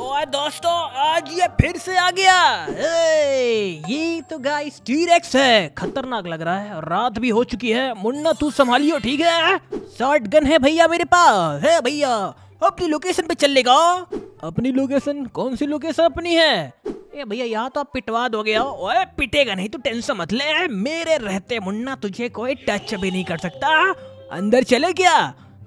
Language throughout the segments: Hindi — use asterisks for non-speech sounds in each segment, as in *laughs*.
ओए दोस्तों आज ये फिर से आ गया। ए, ये तो गाइस टीरेक्स है। खतरनाक लग रहा है रात भी हो चुकी है। मुन्ना तू संभालियो ठीक है? शॉर्ट गन है भैया मेरे पास। है भैया अपनी लोकेशन पे चलेगा। अपनी लोकेशन कौन सी लोकेशन अपनी है? ए भैया यहाँ तो आप पिटवा दोगे। ओए पिटेगा नहीं तो टेंशन मत ले। मेरे रहते मुन्ना तुझे कोई टच भी नहीं कर सकता। अंदर चले क्या?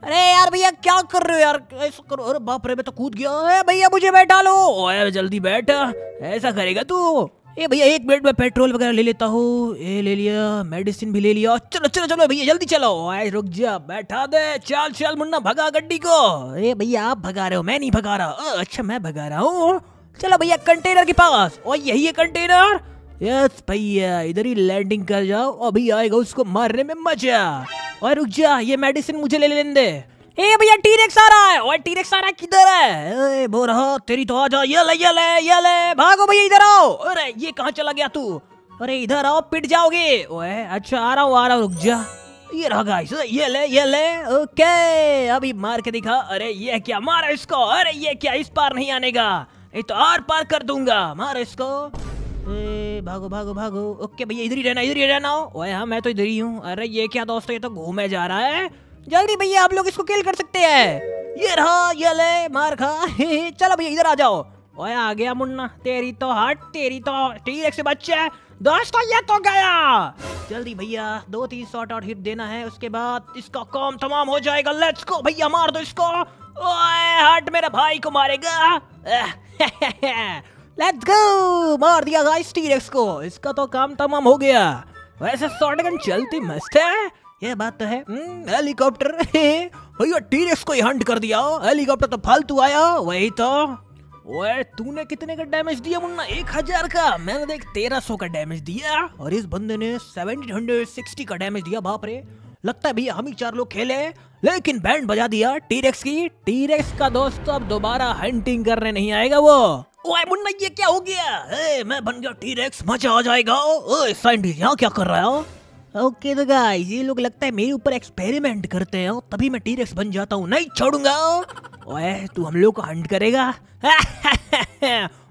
अरे यार भैया क्या कर रहे हो यार? ऐसा करो अरे बाप रे मैं तो कूद गया। अरे भैया मुझे बैठा लो। ओए जल्दी बैठ। ऐसा करेगा तू? ए भैया एक मिनट में पेट्रोल वगैरह ले लेता हूँ। ये ले लिया मेडिसिन भी ले लिया। चलो चलो चलो भैया जल्दी चलो। ओए रुक जा बैठा दे। चल चल मुन्ना भगा गड्डी को। ए भैया आप भगा रहे हो मैं नहीं भगा रहा। अच्छा मैं भगा रहा हूँ। चलो भैया कंटेनर के पास। और यही है कंटेनर? यस भैया इधर ही लैंडिंग कर जाओ। अभी आएगा उसको मारने में मज़ा। और रुक जा, ये मेडिसिन मुझे ले लेने दे। ए, भैया टीरेक्स आ रहा है। ओए टीरेक्स आ रहा है, किधर है? ए बोल रहा, तेरी तो आ जा, ये ले ये ले ये ले, भागो भैया, इधर आओ। अरे, ये कहाँ चला गया तू? अरे, इधर आओ, पिट जाओगे। ओए अच्छा आ रहा हूँ, आ रहा हूँ, रुक जा। ये रहा गाइस ये ले ये ले, ओके, अभी मार के दिखा। अरे, ये क्या, मारा इसको। अरे, ये क्या, इस पार नहीं आने का। नहीं तो आर पार कर दूँगा, मार इसको। भागो भागो भागो। ओके भैया, इधर ही रहना, इधर ही रहना। ओए हाँ मैं तो इधर ही हूँ। अरे, ये क्या दोस्तों ये तो घूमे जा रहा है। जल्दी भैया, आप लोग इसको किल कर सकते हैं। ये रहा, ये ले, मार खा। *laughs* चलो भैया, इधर आ जाओ। ओए, आ गया मुन्ना। तेरी तो हट तेरी तो टीरेक्स से बच्चे दोस्तों, ये तो गया। जल्दी भैया, दो तीन शॉट आउट हिट देना है। उसके बाद इसका काम तमाम हो जाएगा। लेट्स गो भैया, मार दो इसको। ओए हट मेरे भाई को मारेगा। *laughs* *laughs* लेट्स गो मार दिया गाइस टीरेक्स को। इसका तो काम तमाम हो गया। वैसे शॉटगन चलती मस्त है। ये बात तो है। हम्म, हेलीकॉप्टर *laughs* भैया टीरेक्स को ही हंट कर दिया। हेलीकॉप्टर तो फालतू आया। वही तो। ओए तूने कितने का डैमेज दिया मुन्ना? एक हज़ार का। मैंने देख तेरह सौ का डैमेज दिया। और इस बंदे ने सेवनटीन हंड्रेड सिक्सटी का डैमेज दिया बाप रे। लगता है भैया हम ही चार लोग खेले। लेकिन बैंड बजा दिया टीरेक्स की। टीरेक्स का दोस्त अब दोबारा हंटिंग करने नहीं आएगा वो। ओए मुन्ना ये क्या हो गया? ए, मैं बन गया टीरेक्स मज़ा आ जाएगा। ओए सैंडी यहाँ क्या कर रहा है ओके तो गाइस ये लोग लगता है मेरे ऊपर एक्सपेरिमेंट करते हैं तभी मैं टीरेक्स बन जाता हूँ। नहीं छोड़ूँगा ओए तू हम लोग को हंट करेगा? *laughs*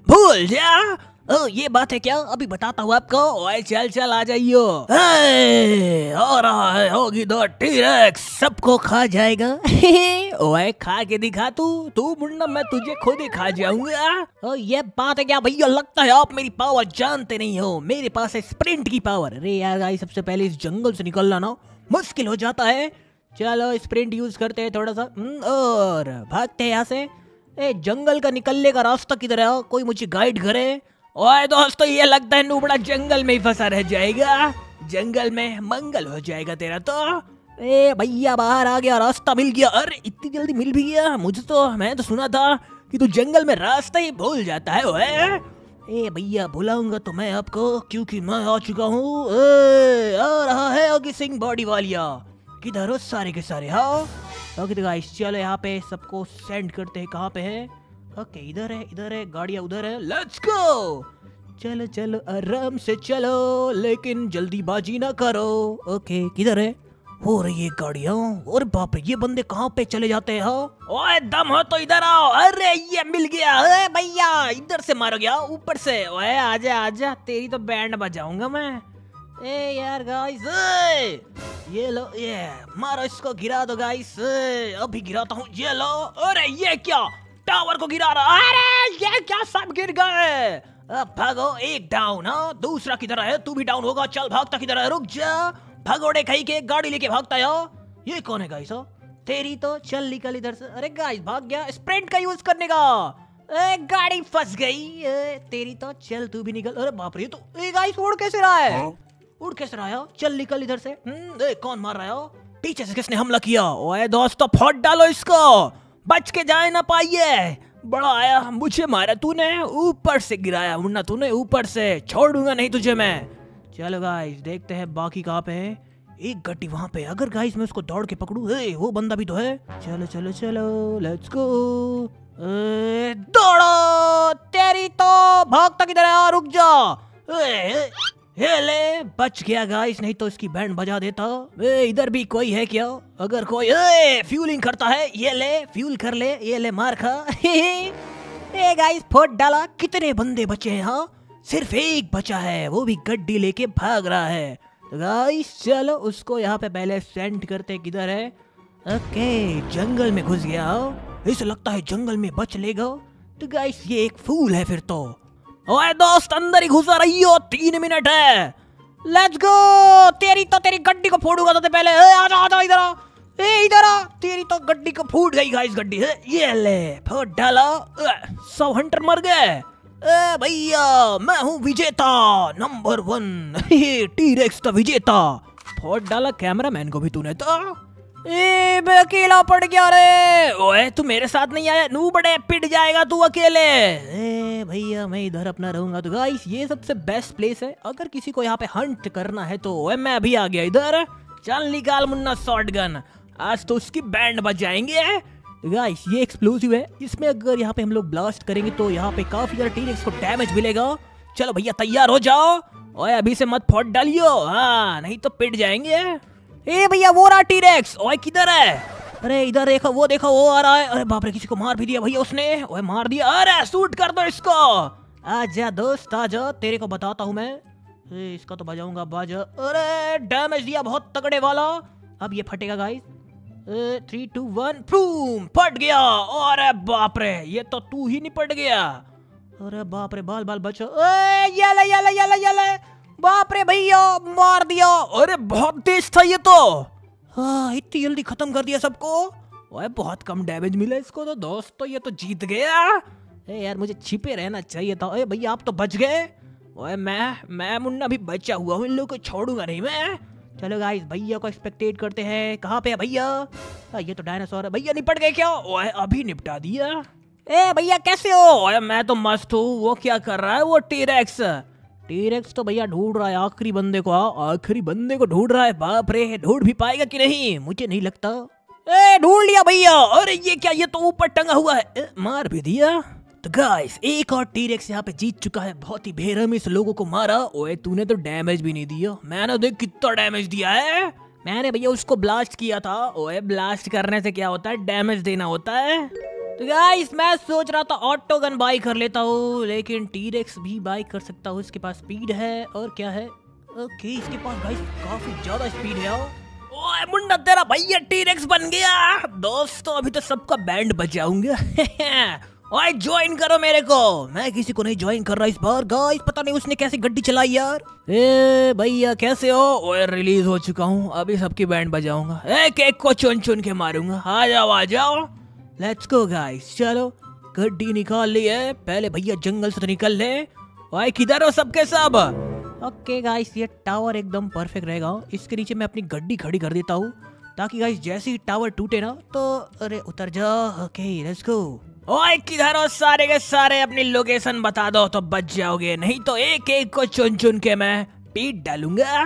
भूल जा। ओ ये बात है क्या? अभी बताता हूँ आपको। ओए चल चल आ जाइयो। आ रहा है होगी दो टीरेक्स सबको खा जाएगा। *laughs* ओए खा के दिखा तू। तू मुन्ना मैं तुझे खुद ही खा जाऊँगा। ओ ये बात है क्या भैया? लगता है आप मेरी पावर जानते नहीं हो। मेरे पास है स्प्रिंट की पावर अरे यार गाइस सबसे पहले इस जंगल से निकलना ना। मुश्किल हो जाता है। चलो स्प्रिंट यूज़ करते हैं थोड़ा सा। हम्म, और भागते हैं यहाँ से। ए जंगल का निकलने का रास्ता किधर है? कोई मुझे गाइड करे? ओए दोस्तों, ये लगता है नूबड़ा जंगल में ही फंसा रह जाएगा। जंगल में मंगल हो जाएगा तेरा तो। ए, भैया, बाहर आ गया, रास्ता मिल गया। अरे, इतनी जल्दी मिल भी गया? मुझे तो मैं तो सुना था कि तू जंगल में रास्ता ही भूल जाता है, ओए। ए, भैया बुलाऊँगा तो मैं आपको, क्योंकि मैं आ चुका हूँ। आ रहा है अगी सिंह बॉडी वालिया। किधर हो सारे के सारे हाँ? तो गाइस चलो यहाँ पे सबको सेंड करते हैं, कहाँ पे है? ओके इधर है इधर है, गाड़िया उधर है लेट्स गो चलो चलो, आराम से चलो, लेकिन जल्दीबाजी ना करो। ओके किधर है? हो रही है गाड़ियाँ, और बाप रे, ये बंदे कहाँ पे चले जाते हैं हाँ? ओए, दम हो तो इधर आओ। अरे, ये मिल गया अरे भैया, इधर से मारो गया, ऊपर से। ओए, आजा आजा, तेरी तो बैंड बजाऊँगा मैं। ए यार गाइस ये लो, ये, मारो इसको, गिरा दो गाइस अभी गिराता हूँ, ये लो। अरे, ये क्या? टावर को गिरा रहा। अरे ये क्या सब गिर गए? अब भागो एक डाउन हाँ? दूसरा किधर है? तू भी डाउन होगा। चल भागता किधर है? रुक जा। भगोड़े कहीं के गाड़ी लेके भागता है ये कौन है गाइस तेरी तो चल निकल इधर से। अरे गाइस भाग गया। स्प्रिंट का यूज़ करने का। ए, गाड़ी फंस गई। ए, तेरी तो चल तू भी निकल। अरे बाप रे तो ए गाइस उड़ कैसे रहा है? उड़ कैसे रहा है चल निकल इधर से। हम्म, ए, कौन मार रहा है पीछे से किसने हमला किया? ओए दोस्तों फोड़ डालो इसको। बच के जाए ना पाइए। बड़ा आया मुझे मारा तूने ऊपर से गिराया मुन्ना तूने ऊपर से छोड़ दूँगा नहीं तुझे मैं। चलो गाइस देखते हैं बाकी कहाँ पे है। एक गड्डी वहाँ पे अगर गाइस मैं उसको दौड़ के पकड़ू ए, वो बंदा भी तो है। चलो चलो चलो लेट्स गो दौड़ो तेरी तो भागता किधर है? रुक जा। हे ले बच गया गाइस नहीं तो इसकी बैंड बजा देता। ए, इधर भी कोई है क्या? अगर कोई ए, फ्यूलिंग करता है ये ले फ्यूल कर ले ये ले मार खा। *laughs* ए गाइस फोट डाला कितने बंदे बचे हैं हाँ? सिर्फ़ एक बचा है वो भी गड्डी लेके भाग रहा है। तो गाइस चलो उसको यहाँ पे पहले सेंड करते किधर है? ओके जंगल में घुस गया इसे लगता है जंगल में बच लेगा। तो गाइस ये एक फूल है फिर तो। ओए दोस्त अंदर ही घुसा रही हो तीन मिनट है। लेट्स गो तेरी तो तेरी गड्डी को फोड़ूँगा तो पहले। ए, आ जा इधर आ। ए इधर आ। तेरी तो गड्डी को फूट गई गाइस गड्डी। है ये ले फूट डाला। सब हंटर मर गए। ए भैया मैं हूँ विजेता नंबर वन टी रेक्स का विजेता। फोट डाला कैमरा मैन को भी तूने तो। अकेला पड़ गया रे। ओए, तू मेरे साथ नहीं आया? नू बड़े पिट जाएगा तू अकेले। भैया, मैं इधर अपना रहूँगा तो गाइस ये सबसे बेस्ट प्लेस है। अगर किसी को यहाँ पे हंट करना है तो ओए, मैं अभी आ गया इधर। चल निकाल मुन्ना शॉर्ट गन आज तो उसकी बैंड बजाएँगे। गाइस ये एक्सप्लोसिव है। इसमें अगर यहाँ पे हम लोग ब्लास्ट करेंगे तो यहाँ पे काफ़ी ज़्यादा टीरेक्स को डैमेज मिलेगा। चलो भैया, तैयार हो जाओ। ओए, अभी से मत फोट डालियो। हाँ नहीं तो पिट जाएँगे। ए भैया वो रहा टीरेक्स ओए किधर है? अरे इधर देखो वो देखो वो आ रहा है। अरे बाप रे किसी को मार भी दिया भैया उसने। ओए मार दिया। अरे शूट कर दो इसको। आजा दोस्त आजा। तेरे को बताता हूँ मैं। ए, इसका तो बजाऊँगा बाजा। अरे डैमेज दिया बहुत तगड़े वाला। अब ये फटेगा गाइस थ्री टू वन फ्रूम फट गया। अरे बाप रे ये तो तू ही निपट गया। अरे बाप रे बाल बाल बचो ये ले ये ले ये ले ये ले। बाप रे भैया, मार दिया। अरे बहुत तेज था ये तो। हाँ इतनी जल्दी खत्म कर दिया सबको। ओए, बहुत कम डैमेज मिला इसको तो। दोस्त, ये तो जीत गया। ए यार, मुझे छिपे रहना चाहिए था। ए भैया, आप तो बच गए। ओए, मैं मैं मुन्ना भी बचा हुआ हूँ। इन लोगों को छोड़ूँगा नहीं मैं। चलो गाइस भैया को एक्सपेक्टेड करते हैं। कहाँ पे है भैया? ये तो डायनासोर है। भैया, निपट गए क्या? ओए, अभी निपटा दिया। ए भैया, कैसे हो? ओए, मैं तो मस्त हूँ। वो क्या कर रहा है? वो टीरेक्स टीरेक्स तो भैया ढूंढ रहा है आखिरी बंदे को हाँ, आखिरी बंदे को ढूंढ रहा है। बाप रे ढूंढ भी पाएगा कि नहीं? मुझे नहीं लगता। ए ढूंढ लिया भैया। अरे ये क्या ये तो ऊपर टंगा हुआ है। ए, मार भी दिया। तो गाइस एक और टीरेक्स यहाँ पे जीत चुका है। बहुत ही बेरहमी इस लोगों को मारा। ओए तूने तो डैमेज भी नहीं दिया। मैंने देख कितना डैमेज दिया है। मैंने भैया उसको ब्लास्ट किया था। ओए ब्लास्ट करने से क्या होता है? डैमेज देना होता है। तो गाइस मैं सोच रहा था ऑटो गन बाई कर लेता हूँ, लेकिन टीरेक्स भी बाई कर सकता हूँ, इसके पास स्पीड है, और क्या है? ओके इसके पास गाइस काफ़ी ज़्यादा स्पीड है ओए, मुन्ना, तेरा भैया टीरेक्स बन गया। दोस्तों, अभी तो सबका बैंड बजाऊँगा *laughs* ओए ज्वाइन करो मेरे को। मैं किसी को नहीं ज्वाइन कर रहा इस बार गाइस पता नहीं उसने कैसी गड्डी चलाई यार। ए, भैया, कैसे हो? ओए रिलीज़ हो चुका हूँ, अभी सबकी बैंड बजाऊँगा। एक एक को चुन चुन के मारूँगा। आ जाओ आ जाओ। लेट्स गो गाइस चलो, गड्डी निकाल ली है। पहले भैया जंगल से तो निकल ले। ओए किधर हो सबके सब? ओके गाइस ये टावर एकदम परफेक्ट रहेगा। इसके नीचे मैं अपनी गड्डी खड़ी कर देता हूँ। ताकि गाइस जैसे ही टावर टूटे ना तो अरे, उतर जा। ओके लेट्स गो ओए, किधर हो सारे के सारे? अपनी लोकेशन बता दो तो बच जाओगे। नहीं तो एक एक को चुन चुन के मैं पीट डालूँगा।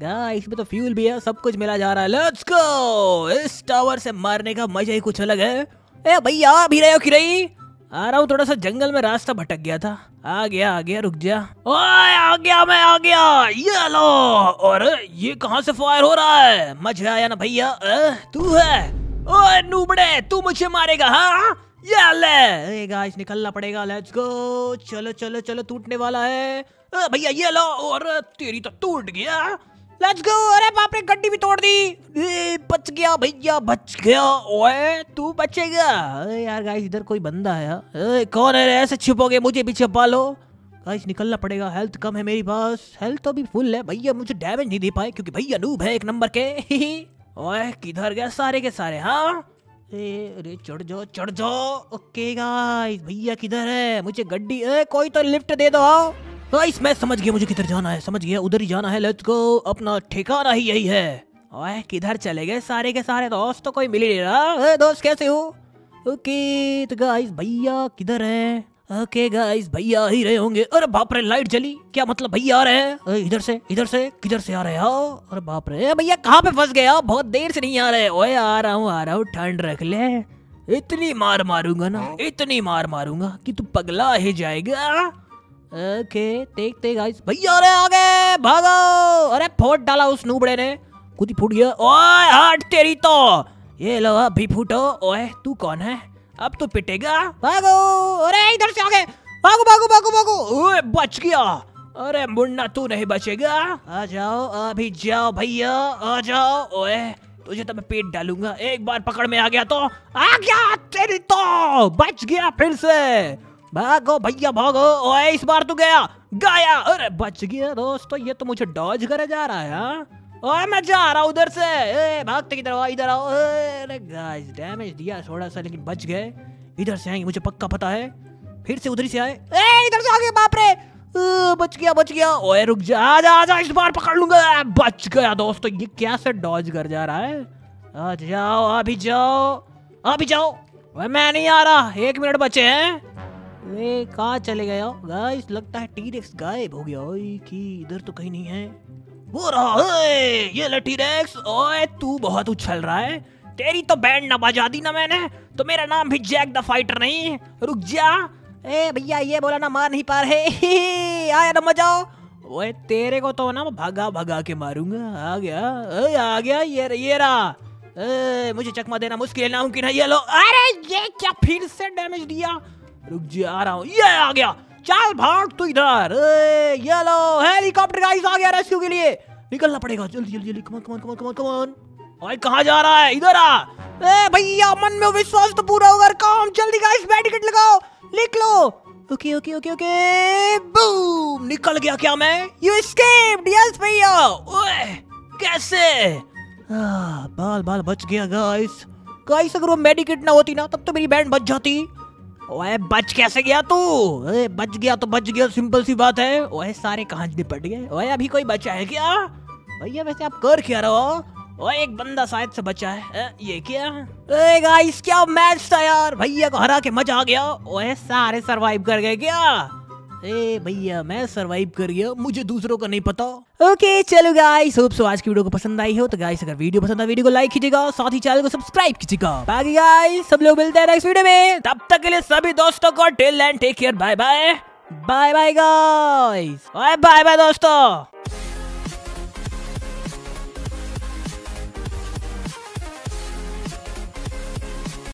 गाइस इसमें तो फ्यूल भी है, सब कुछ मिला जा रहा है। लेट्स गो इस टावर से मारने का मज़ा ही कुछ अलग है। ए, भैया, अभी रहे हो कि नहीं? आ रहा हूँ, थोड़ा सा जंगल में रास्ता भटक गया था। आ गया आ गया, रुक जा। ओए, आ गया मैं, आ गया। ये लो, और ये कहाँ से फायर हो रहा है? मज़ा आया ना भैया? तू है? ओए, नूबड़े, तू मुझे मारेगा हाँ? ये ले। ए गाइस निकलना पड़ेगा लेट्स गो चलो चलो चलो टूटने वाला है। भैया, ये लो, और तेरी तो टूट गया। लेट्स गो अरे बाप रे गड्डी भी तोड़ दी। बच गया भैया बच गया। ओए तू बचेगा। यार गाइस इधर कोई बंदा है हाँ। ए, कौन है? ऐसे छिपोगे मुझे भी छिपा लो। गाइस निकलना पड़ेगा। हेल्थ कम है मेरी पास। हेल्थ तो अभी फुल है। भैया मुझे डैमेज नहीं दे पाए क्योंकि भैया नूब है एक नंबर के। *laughs* ओए किधर गया? सारे के सारे हाँ? अरे चढ़ जाओ चढ़ जाओ। ओके गाइस भैया किधर है? मुझे गड्डी ए, कोई तो लिफ्ट दे दो आओ गाइस मैं समझ गया मुझे किधर जाना है समझ गया उधर ही जाना है लेट्स गो अपना ठिकाना ही यही है। ओए किधर चले गए सारे के सारे दोस्त? तो कोई मिल ही नहीं रहा। ए, दोस्त कैसे हो? ओके तो गाइस भैया किधर है? ओके गाइस भैया ही रहे होंगे। अरे बाप रे लाइट जली। क्या मतलब भैया आ रहे हैं? इधर से इधर से किधर से आ रहे हो? अरे बाप रे भैया कहाँ पे फंस गया? बहुत देर से नहीं आ रहे। ओए आ रहा हूँ आ रहा हूँ ठंड रख ले। इतनी मार मारूँगा ना इतनी मार मारूँगा कि तू पगला ही जाएगा। ओके देखते गाइस भैया, अरे आगे, भागो। अरे, फोट डाला उस नूबड़े ने। खुद ही फूट गया। ओए हट तेरी तो। ये लो, अभी फूटो। ओए, तू कौन है? अब तो पिटेगा। भागो। अरे, इधर से आगे। भागो भागो भागो भागो। ओए, बच गया। अरे, मुन्ना, तू नहीं बचेगा। आ जाओ, अभी जाओ, भैया। आ जाओ। ओए, तुझे तो मैं पेट डालूँगा। एक बार पकड़ में आ गया तो। आ गया तेरी तो। बच गया फिर से। भागो भैया भागो। ओए इस बार तू गया। गया। अरे बच गया दोस्तों ये तो मुझे डॉज करे जा रहा है हाँ? ओए मैं जा रहा उधर से। ए, भागते किधर आओ इधर आओ। अरे गाइस डैमेज दिया थोड़ा सा लेकिन बच गए। इधर से आएँगे मुझे पक्का पता है। फिर से उधर से आए। ए इधर से आगे बाप रे! बच गया बच गया। ओए रुक जा आजा आजा इस बार पकड़ लूँगा। बच गया दोस्तों ये क्या से डॉज कर जा रहा है? आ जाओ अभी जाओ। अभी जाओ। मैं नहीं आ रहा। एक मिनट बचे हैं। वे कहाँ चले गए हो गाइस लगता है टीरेक्स गायब हो गया। ओए कि इधर तो कहीं नहीं है। वो रहा ये ले टीरेक्स ओए तू बहुत उछल रहा है। तेरी तो बैंड ना बजा दी ना मैंने। तो मेरा नाम भी जैक द फाइटर नहीं। रुक जा। ए भैया ये बोला ना मार नहीं पा रहे। *laughs* आया ना मजाओ ओए तेरे को तो ना भगा भगा के मारूँगा। आ गया ओए आ गया ये ये रहा। ए, मुझे चकमा देना मुश्किल ना कि ना ये लो। अरे ये क्या फिर से डैमेज दिया? रुक जा रहा हूँ। ये आ गया। चल भाग तू इधर। ये लो। हेलीकॉप्टर गाइस आ गया रेस्क्यू के लिए। निकलना पड़ेगा। जल्दी जल्दी जल्दी। कमान कमान कमान कमान कमान ओए कहाँ जा रहा है? इधर आ। ए भैया मन में विश्वास तो पूरा होगा। काम जल्दी गाइस बैटिकेट लगाओ। लिख लो। Okay okay okay okay boom निकल गया क्या मैं? यू एस्केप्ड यस भैया। ओए कैसे? आ, बाल बाल बच गया गाइस गाइस अगर वो मेडिकेट ना होती ना तब तो मेरी बैंड बच जाती। ओए, बच कैसे गया तू? ओए बच गया तो बच गया सिंपल सी बात है। ओए, सारे कहाँ निपट गए। ओए, अभी कोई बचा है क्या? भैया, वैसे आप कर क्या रहे हो? ओए, एक बंदा शायद से बचा है। ये क्या? ए गाइस क्या मैच था यार। भैया को हरा के मज़ा आ गया। ओए, सारे सरवाइव कर गए क्या? ए, भैया, मैं सरवाइव कर गया, मुझे दूसरों का नहीं पता। ओके चलो गाइस होप सो आज की वीडियो को पसंद आई हो तो गाइस अगर वीडियो पसंद आए वीडियो को लाइक कीजिएगा साथ ही चैनल को सब्सक्राइब कीजिएगा। बाकी गाइस सब लोग मिलते हैं नेक्स्ट वीडियो में। तब तक के लिए सभी दोस्तों को till end take care bye bye bye bye guys bye bye दोस्तों।